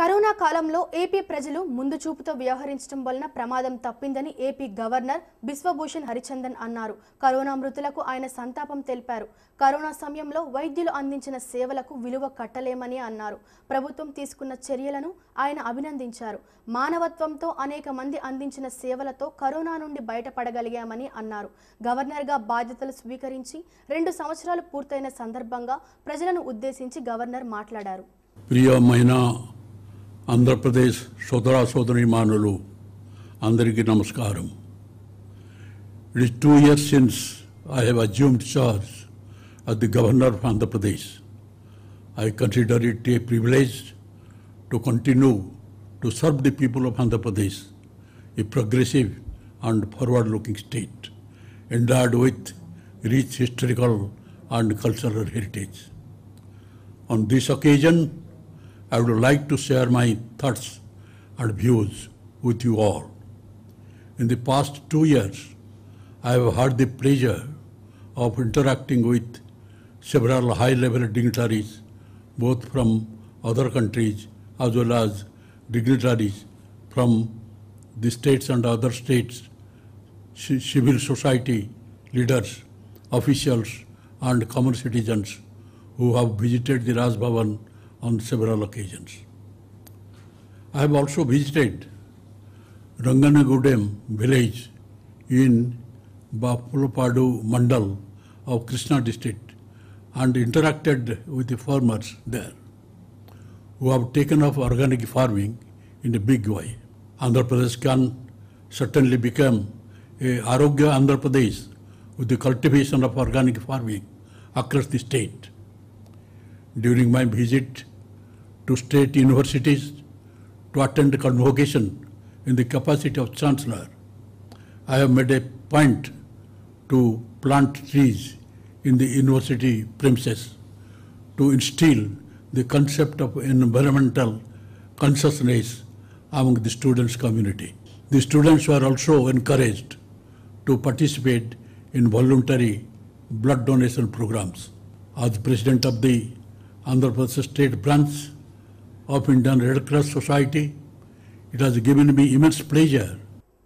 Corona కాలంలో AP ప్రజలు ముందు చూపుతో వ్యవహరించడం వలన ప్రమాదం తప్పిందని ఏపీ గవర్నర్ బిశ్వభూషణ్ హరిచందన్ అన్నారు. కరోనా మృతులకు ఆయన సంతాపం తెలిపారు. కరోనా సమయంలో వైద్యులు అందించిన సేవలకు విలువ కట్టలేమని అన్నారు. ప్రభుత్వం తీసుకున్న చర్యలను ఆయన అభినందించారు. మానవత్వంతో అనేక మంది అందించిన సేవలతో కరోనా నుండి బయటపడగలిగామని అన్నారు. గవర్నర్గా బాధ్యతలు స్వీకరించి రెండు సంవత్సరాలు పూర్తయిన సందర్భంగా ప్రజలను ఉద్దేశించి గవర్నర్ మాట్లాడారు. ప్రియమైన ఆంధ్రప్రదేశ్ సోదరా సోదరీమానులు అందరికీ నమస్కారం it is two years since I have assumed charge as the governor of Andhra Pradesh. I consider it a privilege to continue to serve the people of Andhra Pradesh, a progressive and forward-looking state, endowed with rich historical and cultural heritage. On this occasion, I would like to share my thoughts and views with you all. In the past two years, I have had the pleasure of interacting with several high level dignitaries, both from other countries as well as dignitaries from the states and other states, civil society leaders, officials, and common citizens who have visited the Raj Bhavan on several occasions. I have also visited Ranganagudem village in Bapulapadu Mandal of Krishna district and interacted with the farmers there who have taken up organic farming in a big way. Andhra Pradesh can certainly become a Arogya Andhra Pradesh with the cultivation of organic farming across the state. During my visit to state universities to attend convocation in the capacity of chancellor, I have made a point to plant trees in the university premises to instill the concept of environmental consciousness among the students community. The students were also encouraged to participate in voluntary blood donation programs. As president of the Andhra Pradesh State Branch of Indian Red Cross Society, it has given me immense pleasure.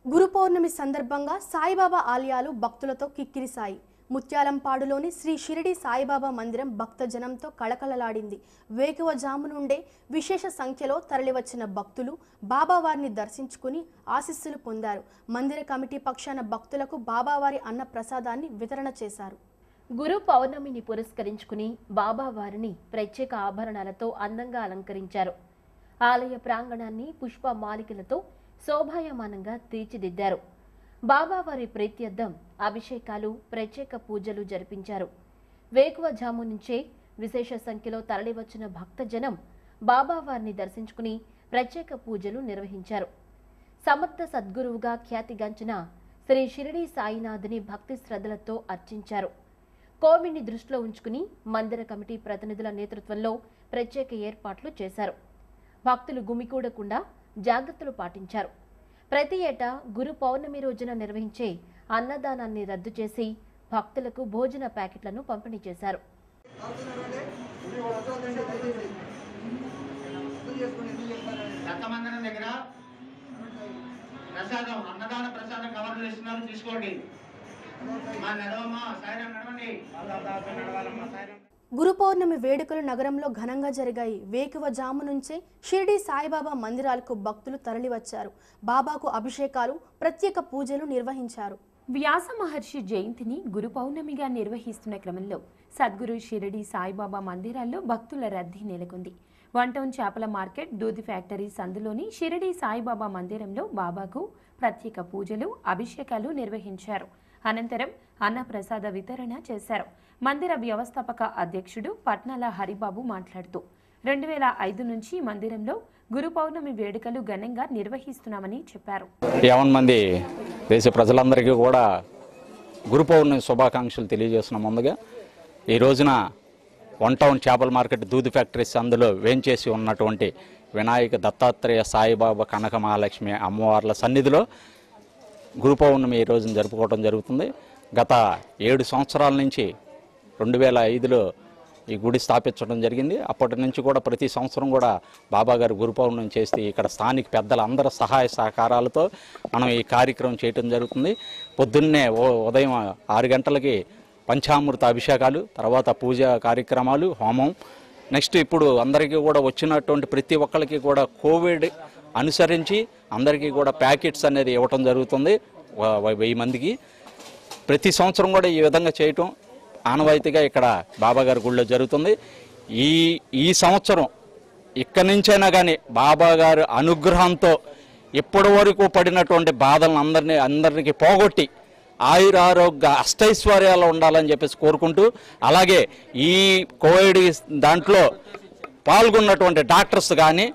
గురు పౌర్ణమి సందర్భంగా సాయిబాబా ఆలయాలు భక్తులతో కిక్కిరిశాయి. ముత్యాలంపాడులోని శ్రీ షిరిడి సాయిబాబా మందిరం భక్తజనంతో కళకళలాడింది. వేకువజాము నుండే విశేష సంఖ్యలో తరలివచ్చిన భక్తులు బాబావారిని దర్శించుకుని ఆశీస్సులు పొందారు. మందిర కమిటీ పక్షాన భక్తులకు బాబావారి అన్న ప్రసాదాన్ని వితరణ చేశారు. గురు పౌర్ణమిని పురస్కరించుకుని బాబావారిని ప్రత్యేక ఆభరణాలతో అందంగా అలంకరించారు. ఆలయ ప్రాంగణాన్ని పుష్ప మాలికలతో శోభాయమానంగా తీర్చిదిద్దారు. బాబావారి ప్రీత్యర్థం అభిషేకాలు ప్రత్యేక పూజలు జరిపించారు. వేకువజాము నుంచే విశేష సంఖ్యలో తరలివచ్చిన భక్తజనం బాబావారిని దర్శించుకుని ప్రత్యేక పూజలు నిర్వహించారు. సమర్థ సద్గురువుగా ఖ్యాతిగాంచిన శ్రీ షిరిడి సాయినాథుని భక్తి శ్రద్ధలతో అర్చించారు. కోవిడ్ని దృష్టిలో ఉంచుకుని మందిర కమిటీ ప్రతినిధుల నేతృత్వంలో ప్రత్యేక ఏర్పాట్లు చేశారు. భక్తులు గుమికూడకుండా జాగ్రత్తలు పాటించారు. ప్రతి ఏటా గురు పౌర్ణమి రోజున నిర్వహించే అన్నదానాన్ని రద్దు చేసి భక్తులకు భోజన ప్యాకెట్లను పంపిణీ చేశారు. దగ్గర ప్రసాదం అన్నదాన ప్రసాదం కవర్లు ఇస్తున్నారు తీసుకోండి. గురు పౌర్ణమి వేడుకలు నగరంలో ఘనంగా జరిగాయి. వేకువ జాము నుంచే షిరిడి సాయిబాబా మందిరాలకు భక్తులు తరలివచ్చారు. బాబాకు అభిషేకాలు ప్రత్యేక పూజలు నిర్వహించారు. వ్యాస మహర్షి జయంతిని గురు పౌర్ణమిగా నిర్వహిస్తున్న క్రమంలో సద్గురు షిరిడి సాయిబాబా మందిరాల్లో భక్తుల రద్దీ నెలకొంది. వన్ టౌన్ చేపల మార్కెట్ దూది ఫ్యాక్టరీ సందులోని షిరిడి సాయిబాబా మందిరంలో బాబాకు ప్రత్యేక పూజలు అభిషేకాలు నిర్వహించారు. అనంతరం అన్నప్రసాద వితరణ చేశారు. మందిర వ్యవస్థాపక అధ్యక్షుడు పట్నాల హరిబాబు మాట్లాడుతూ రెండు వేల ఐదు నుంచి మందిరంలో గురు పౌర్ణమి వేడుకలు ఘనంగా నిర్వహిస్తున్నామని చెప్పారు. యావన్ మంది దేశ ప్రజలందరికీ కూడా గురు పౌర్ణమి శుభాకాంక్షలు తెలియజేస్తున్నాం ముందుగా. ఈ రోజున వన్ టౌన్ చేపల మార్కెట్ దూది ఫ్యాక్టరీస్ అందులో వేంచేసి ఉన్నటువంటి వినాయక దత్తాత్రేయ సాయిబాబా కనక మహాలక్ష్మి అమ్మవార్ల సన్నిధిలో గురు పౌర్ణమి ఈ రోజున జరుపుకోవడం జరుగుతుంది. గత ఏడు సంవత్సరాల నుంచి రెండు వేల ఐదులో ఈ గుడి స్థాపించడం జరిగింది. అప్పటి నుంచి కూడా ప్రతి సంవత్సరం కూడా బాబా గారు గురు పౌర్ణమి చేస్తే ఇక్కడ స్థానిక పెద్దల అందరి సహాయ సహకారాలతో మనం ఈ కార్యక్రమం చేయటం జరుగుతుంది. పొద్దున్నే ఓ- ఉదయం ఆరు గంటలకి పంచామృత అభిషేకాలు తర్వాత పూజ కార్యక్రమాలు హోమం. నెక్స్ట్ ఇప్పుడు అందరికీ కూడా వచ్చినటువంటి ప్రతి ఒక్కరికి కూడా కోవిడ్ అనుసరించి అందరికీ కూడా ప్యాకెట్స్ అనేది ఇవ్వటం జరుగుతుంది. వెయ్యి మందికి. ప్రతి సంవత్సరం కూడా ఈ విధంగా చేయటం ఆనవాయితీగా ఇక్కడ బాబాగారి గుళ్ళో జరుగుతుంది. ఈ ఈ సంవత్సరం ఇక్కడి నుంచైనా కానీ బాబాగారు అనుగ్రహంతో ఇప్పటి వరకు పడినటువంటి బాధలను అందరినీ అందరికీ పోగొట్టి ఆయురారోగ్య అష్టైశ్వర్యాలు ఉండాలని చెప్పేసి కోరుకుంటూ అలాగే ఈ కోవిడ్ దాంట్లో పాల్గొన్నటువంటి డాక్టర్స్ కానీ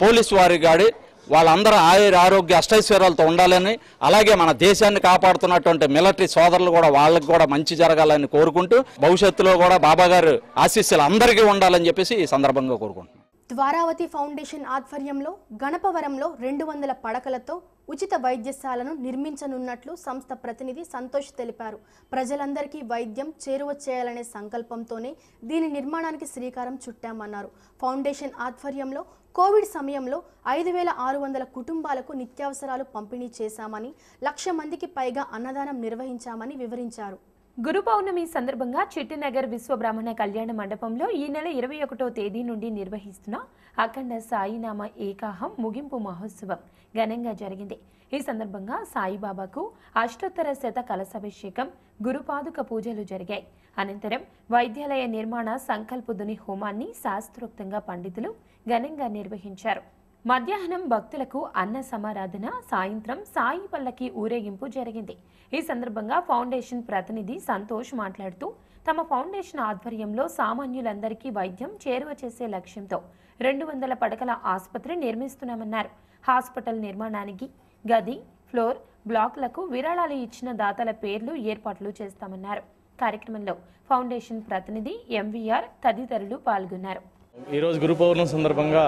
పోలీస్ వారి గాడి వాళ్ళందరూ ఆయుర ఆరోగ్య అష్టైశ్వర్యాలతో ఉండాలని అలాగే మన దేశాన్ని కాపాడుతున్నటువంటి మిలిటరీ సోదరులు కూడా వాళ్ళకి కూడా మంచి జరగాలని కోరుకుంటూ భవిష్యత్తులో కూడా బాబా గారు ఆశీస్సులు అందరికీ ఉండాలని చెప్పేసి ఈ సందర్భంగా కోరుకుంటున్నాను ద్వారావతి ఫౌండేషన్ ఆధ్వర్యంలో గణపవరంలో రెండు వందల పడకలతో ఉచిత వైద్యశాలను నిర్మించనున్నట్లు సంస్థ ప్రతినిధి సంతోష్ తెలిపారు. ప్రజలందరికీ వైద్యం చేరువ చేయాలనే సంకల్పంతోనే దీని నిర్మాణానికి శ్రీకారం చుట్టామన్నారు. ఫౌండేషన్ ఆధ్వర్యంలో కోవిడ్ సమయంలో ఐదు వేల ఆరు వందల కుటుంబాలకు నిత్యావసరాలు పంపిణీ చేశామని లక్ష మందికి పైగా అన్నదానం నిర్వహించామని వివరించారు. గురు పౌర్ణమి సందర్భంగా చిట్టినగర్ విశ్వబ్రాహ్మణ కళ్యాణ మండపంలో ఈ నెల ఇరవై ఒకటో తేదీ నుండి నిర్వహిస్తున్న అఖండ సాయినామ ఏకాహం ముగింపు మహోత్సవం ఘనంగా జరిగింది. ఈ సందర్భంగా సాయిబాబాకు అష్టోత్తర శత కలశాభిషేకం గురుపాదుక పూజలు జరిగాయి. అనంతరం వైద్యాలయ నిర్మాణ సంకల్పదుని హోమాన్ని శాస్త్రోక్తంగా పండితులు ఘనంగా నిర్వహించారు. మధ్యాహ్నం భక్తులకు అన్న సమారాధన సాయంత్రం సాయి పల్లకి ఊరేగింపు జరిగింది. ఈ సందర్భంగా ఫౌండేషన్ ప్రతినిధి సంతోష్ మాట్లాడుతూ తమ ఫౌండేషన్ ఆధ్వర్యంలో సామాన్యులందరికీ వైద్యం చేరువ చేసే లక్ష్యంతో రెండు వందల పడకల ఆసుపత్రి నిర్మిస్తున్నామన్నారు. హాస్పిటల్ నిర్మాణానికి గది ఫ్లోర్ బ్లాక్లకు విరాళాలు ఇచ్చిన దాతల పేర్లు ఏర్పాట్లు చేస్తామన్నారు. కార్యక్రమంలో ఫౌండేషన్ ప్రతినిధి ఎంవీఆర్ తదితరులు పాల్గొన్నారు. ఈరోజు గురు పౌర్ణమి సందర్భంగా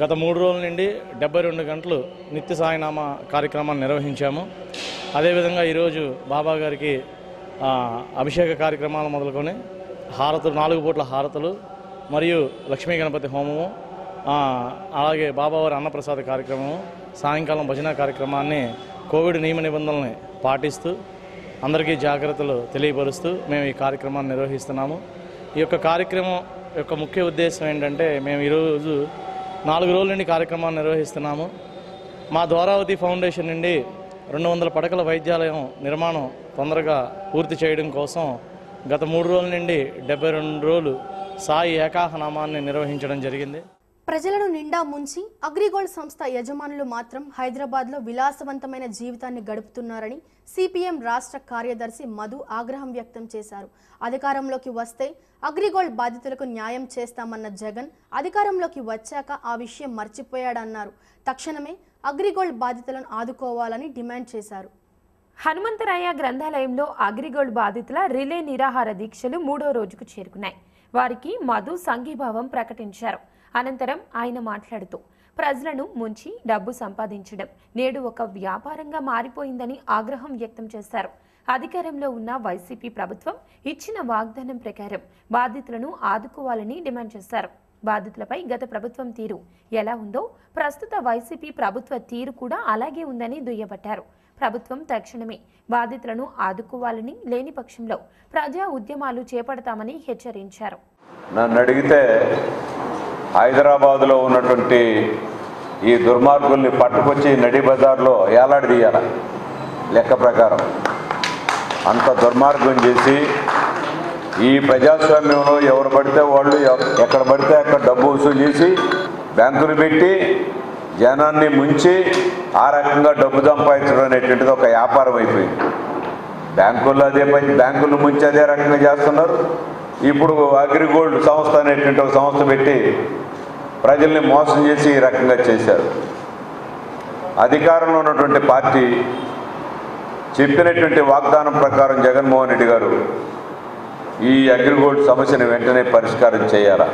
గత మూడు రోజుల నుండి డెబ్బై రెండు గంటలు నిత్య సాయనామ కార్యక్రమాన్ని నిర్వహించాము. అదేవిధంగా ఈరోజు బాబా గారికి అభిషేక కార్యక్రమాలు మొదలుకొని హారతులు నాలుగు పూట్ల హారతులు మరియు లక్ష్మీ గణపతి హోమము అలాగే బాబావారి అన్నప్రసాద కార్యక్రమము సాయంకాలం భజన కార్యక్రమాన్ని కోవిడ్ నియమ నిబంధనల్ని పాటిస్తూ అందరికీ జాగ్రత్తలు తెలియపరుస్తూ మేము ఈ కార్యక్రమాన్ని నిర్వహిస్తున్నాము. ఈ యొక్క కార్యక్రమం యొక్క ముఖ్య ఉద్దేశం ఏంటంటే మేము ఈరోజు నాలుగు రోజుల నుండి కార్యక్రమాన్ని నిర్వహిస్తున్నాము. మా ద్వారావతి ఫౌండేషన్ నుండి రెండు వందల పడకల వైద్యాలయం నిర్మాణం తొందరగా పూర్తి చేయడం కోసం గత మూడు రోజుల నుండి డెబ్బై రెండు రోజులు సాయి ఏకాహనామాన్ని నిర్వహించడం జరిగింది. ప్రజలను నిండా ముంచి అగ్రిగోల్డ్ సంస్థ యజమానులు మాత్రం హైదరాబాద్లో విలాసవంతమైన జీవితాన్ని గడుపుతున్నారని సిపిఎం రాష్ట్ర కార్యదర్శి మధు ఆగ్రహం వ్యక్తం చేశారు. అధికారంలోకి వస్తే అగ్రిగోల్డ్ బాధితులకు న్యాయం చేస్తామన్న జగన్ అధికారంలోకి వచ్చాక ఆ విషయం మర్చిపోయాడన్నారు. తక్షణమే అగ్రిగోల్డ్ బాధితులను ఆదుకోవాలని డిమాండ్ చేశారు. హనుమంతరాయ గ్రంథాలయంలో అగ్రిగోల్డ్ బాధితుల రిలే నిరాహార దీక్షలు మూడో రోజుకు చేరుకున్నాయి. వారికి మధు సంఘీభావం ప్రకటించారు. అనంతరం ఆయన మాట్లాడుతూ ప్రజలను ముంచి డబ్బు సంపాదించడం నేడు ఒక వ్యాపారంగా మారిపోయిందని ఆగ్రహం వ్యక్తం చేశారు. అధికారంలో ఉన్న వైసీపీ ప్రభుత్వం ఇచ్చిన వాగ్దానం ప్రకారం బాధితులను ఆదుకోవాలని డిమాండ్ చేశారు. బాధితులపై గత ప్రభుత్వం తీరు ఎలా ఉందో ప్రస్తుత వైసీపీ ప్రభుత్వ తీరు కూడా అలాగే ఉందని దుయ్యబట్టారు. ప్రభుత్వం తక్షణమే బాధితులను ఆదుకోవాలని లేని పక్షంలో ప్రజా ఉద్యమాలు చేపడతామని హెచ్చరించారు. నన్ను అడిగితే హైదరాబాదులో ఉన్నటువంటి ఈ దుర్మార్గుల్ని పట్టుకొచ్చి నడి బజార్లో ఏలాడదీయాల లెక్క ప్రకారం. అంత దుర్మార్గం చేసి ఈ ప్రజాస్వామ్యంలో ఎవరు పడితే వాళ్ళు ఎక్కడ పడితే అక్కడ డబ్బు వసూలు చేసి బ్యాంకులు పెట్టి జనాన్ని ముంచి ఆ రకంగా డబ్బు సంపాదించడం అనేటువంటిది ఒక వ్యాపారం అయిపోయింది. బ్యాంకుల్లో అదే పని బ్యాంకులు ముంచి అదే రకంగా చేస్తున్నారు. ఇప్పుడు అగ్రిగోల్డ్ సంస్థ అనేటువంటి ఒక సంస్థ పెట్టి ప్రజల్ని మోసం చేసి ఈ రకంగా చేశారు. అధికారంలో ఉన్నటువంటి పార్టీ చెప్పినటువంటి వాగ్దానం ప్రకారం జగన్మోహన్ రెడ్డి గారు ఈ అగ్రిగోల్డ్ సమస్యను వెంటనే పరిష్కారం చేయాలా?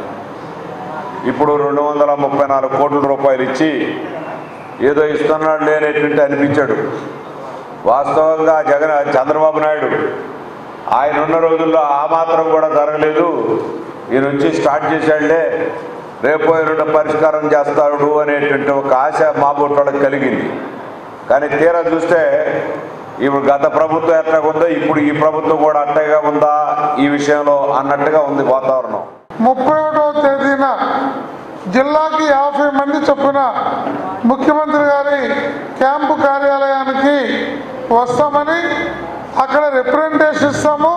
ఇప్పుడు రెండు వందల ముప్పై నాలుగు కోట్ల రూపాయలు ఇచ్చి ఏదో ఇస్తున్నాడు లేనటువంటి అనిపించాడు. వాస్తవంగా జగన్ చంద్రబాబు నాయుడు ఆయన ఉన్న రోజుల్లో ఆ మాత్రం కూడా జరగలేదు. ఈయన వచ్చి స్టార్ట్ చేశాడులే. రేపు ఎల్లుండి పరిష్కారం చేస్తాడు అనేటువంటి ఒక ఆశ మా బొట్టోళ్ళకి కలిగింది. కానీ తీరా చూస్తే ఇప్పుడు గత ప్రభుత్వం ఎట్లా ఉందో ఇప్పుడు ఈ ప్రభుత్వం కూడా అట్టగా ఉందా ఈ విషయంలో అన్నట్టుగా ఉంది వాతావరణం. ముప్పై తేదీన జిల్లాకి యాభై మంది చొప్పున ముఖ్యమంత్రి గారి క్యాంపు కార్యాలయానికి వస్తామని అక్కడ రిప్రజెంటేషన్ ఇస్తాము.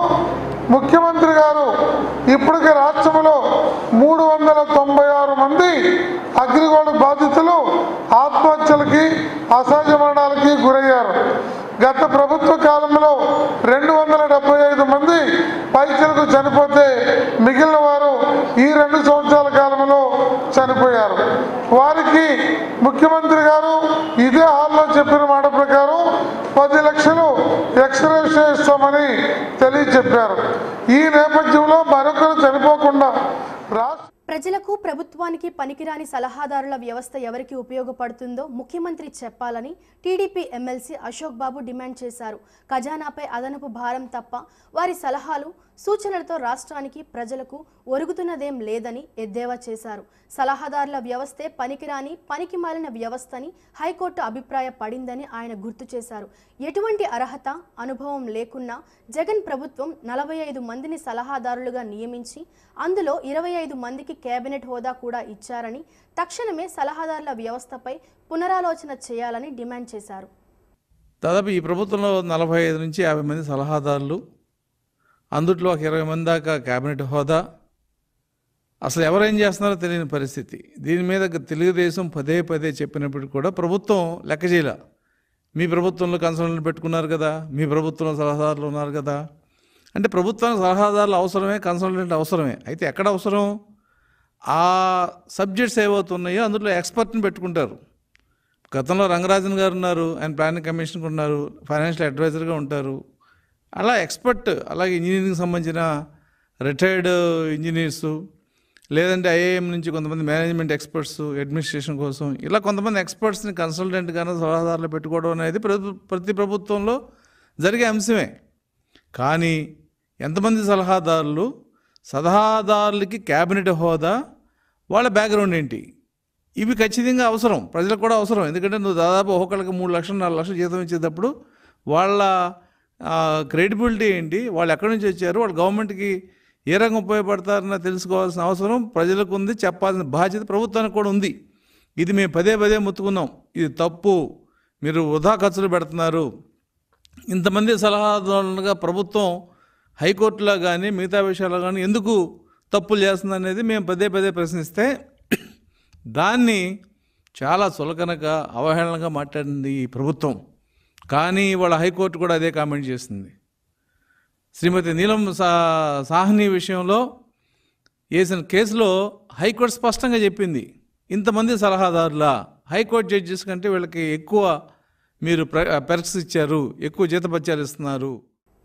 ముఖ్యమంత్రి గారు ఇప్పటికే రాష్ట్రంలో మూడు వందల తొంభై ఆరు మంది అగ్రిగోల్డ్ బాధితులు ఆత్మహత్యలకి అసహజ మరణాలకి గురయ్యారు గత ప్రభుత్వ కాలంలో రెండు వందల డెబ్బై ఐదు మంది పైచలకు చనిపోతే మిగిలిన వారు ఈ రెండు సంవత్సరాల కాలంలో చనిపోయారు వారికి ముఖ్యమంత్రి గారు ఇదే హాల్లో చెప్పిన మాట ప్రకారం పది లక్షలు ఎక్స్రేషన్ ఇస్తామని తెలియచెప్పారు ఈ నేపథ్యంలో మరొకరు చనిపోకుండా రాష్ట్ర ప్రజలకు ప్రభుత్వానికి పనికిరాని సలహాదారుల వ్యవస్థ ఎవరికి ఉపయోగపడుతుందో ముఖ్యమంత్రి చెప్పాలని TDP MLC Ashok Babu demand చేశారు. ఖజానాపై అదనపు భారం తప్ప వారి సలహాలు సూచనలతో రాష్ట్రానికి ప్రజలకు ఒరుగుతున్నదేం లేదని ఎద్దేవా చేశారు. సలహాదారుల వ్యవస్థే పనికిరాని పనికి మాలిన వ్యవస్థని హైకోర్టు అభిప్రాయపడిందని ఆయన గుర్తు చేశారు. ఎటువంటి అర్హత అనుభవం లేకున్నా జగన్ ప్రభుత్వం నలభై ఐదు మందిని సలహాదారులుగా నియమించి అందులో ఇరవై ఐదు మందికి కేబినెట్ హోదా కూడా ఇచ్చారని తక్షణమే సలహాదారుల వ్యవస్థపై పునరాలోచన చేయాలని డిమాండ్ చేశారు. దాదాపు ఈ ప్రభుత్వంలో నలభై ఐదు నుంచి యాభై మంది సలహాదారులు అందుట్లో ఒక ఇరవై మంది దాకా కేబినెట్ హోదా. అసలు ఎవరేం చేస్తున్నారో తెలియని పరిస్థితి. దీని మీద తెలుగుదేశం పదే పదే చెప్పినప్పటికీ కూడా ప్రభుత్వం లెక్క చేయలే. మీ ప్రభుత్వంలో కన్సల్టెంట్ పెట్టుకున్నారు కదా మీ ప్రభుత్వంలో సలహాదారులు ఉన్నారు కదా. అంటే ప్రభుత్వానికి సలహాదారులు అవసరమే కన్సల్టెంట్ అవసరమే. అయితే ఎక్కడ అవసరం? ఆ సబ్జెక్ట్స్ ఏవవుతున్నాయో అందులో ఎక్స్పర్ట్ని పెట్టుకుంటారు. గతంలో రంగరాజన్ గారు ఉన్నారు ఆయన ప్లానింగ్ కమిషన్కి ఉన్నారు ఫైనాన్షియల్ అడ్వైజర్గా ఉంటారు. అలా ఎక్స్పర్ట్ అలాగే ఇంజనీరింగ్ సంబంధించిన రిటైర్డ్ ఇంజనీర్సు లేదంటే ఐఏఎం నుంచి కొంతమంది మేనేజ్మెంట్ ఎక్స్పర్ట్స్ అడ్మినిస్ట్రేషన్ కోసం ఇలా కొంతమంది ఎక్స్పర్ట్స్ని కన్సల్టెంట్గాను సలహాదారులు పెట్టుకోవడం అనేది ప్రతి ప్రతి ప్రభుత్వంలో జరిగే అంశమే. కానీ ఎంతమంది సలహాదారులు సలహాదారులకి క్యాబినెట్ హోదా వాళ్ళ బ్యాక్గ్రౌండ్ ఏంటి? ఇవి ఖచ్చితంగా అవసరం. ప్రజలకు కూడా అవసరం. ఎందుకంటే నువ్వు దాదాపు ఒక్కొక్కరికి మూడు లక్షలు నాలుగు లక్షలు జీతం ఇచ్చేటప్పుడు వాళ్ళ క్రెడిబిలిటీ ఏంటి? వాళ్ళు ఎక్కడి నుంచి వచ్చారు? వాళ్ళు గవర్నమెంట్కి ఏ రంగం ఉపయోగపడతారన్న తెలుసుకోవాల్సిన అవసరం. ప్రజలకు ఉంది. చెప్పాల్సిన బాధ్యత ప్రభుత్వానికి కూడా ఉంది. ఇది మేము పదే పదే ముత్తుకున్నాం. ఇది తప్పు. మీరు వృధా ఖర్చులు పెడుతున్నారు. ఇంతమంది సలహాదారులుగా ప్రభుత్వం హైకోర్టులో కానీ మిగతా విషయాల్లో కానీ ఎందుకు తప్పులు చేస్తుంది అనేది మేము పదే పదే ప్రశ్నిస్తే దాన్ని చాలా చులకనగా అవహేళనగా మాట్లాడింది ఈ ప్రభుత్వం. కానీ వాళ్ళ హైకోర్టు కూడా అదే కామెంట్ చేస్తుంది శ్రీమతి నీలం సా సాహ్ని విషయంలో వేసిన కేసులో హైకోర్టు స్పష్టంగా చెప్పింది. ఇంతమంది సలహాదారుల? హైకోర్టు జడ్జెస్ కంటే వీళ్ళకి ఎక్కువ మీరు పెర్క్స్ ఇచ్చారు ఎక్కువ జీతపత్యాలు ఇస్తున్నారు.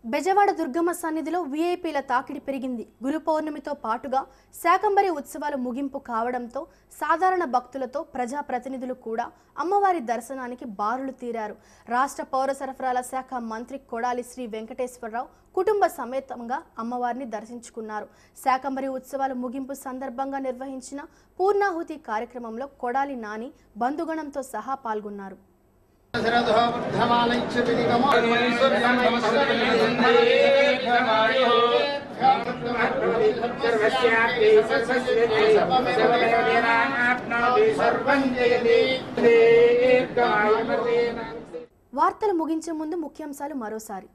బెజవాడ దుర్గమ్మ సన్నిధిలో వీఐపీల తాకిడి పెరిగింది. గురు పౌర్ణమితో పాటుగా శాకంబరి ఉత్సవాలు ముగింపు కావడంతో సాధారణ భక్తులతో ప్రజాప్రతినిధులు కూడా అమ్మవారి దర్శనానికి బారులు తీరారు. రాష్ట్ర పౌర సరఫరాల శాఖ మంత్రి కొడాలి శ్రీ వెంకటేశ్వరరావు కుటుంబ సమేతంగా అమ్మవారిని దర్శించుకున్నారు. శాకంబరి ఉత్సవాలు ముగింపు సందర్భంగా నిర్వహించిన పూర్ణాహుతి కార్యక్రమంలో కొడాలి నాని బంధుగణంతో సహా పాల్గొన్నారు. వార్తలు ముగించే ముందు ముఖ్యాంశాలు మరోసారి.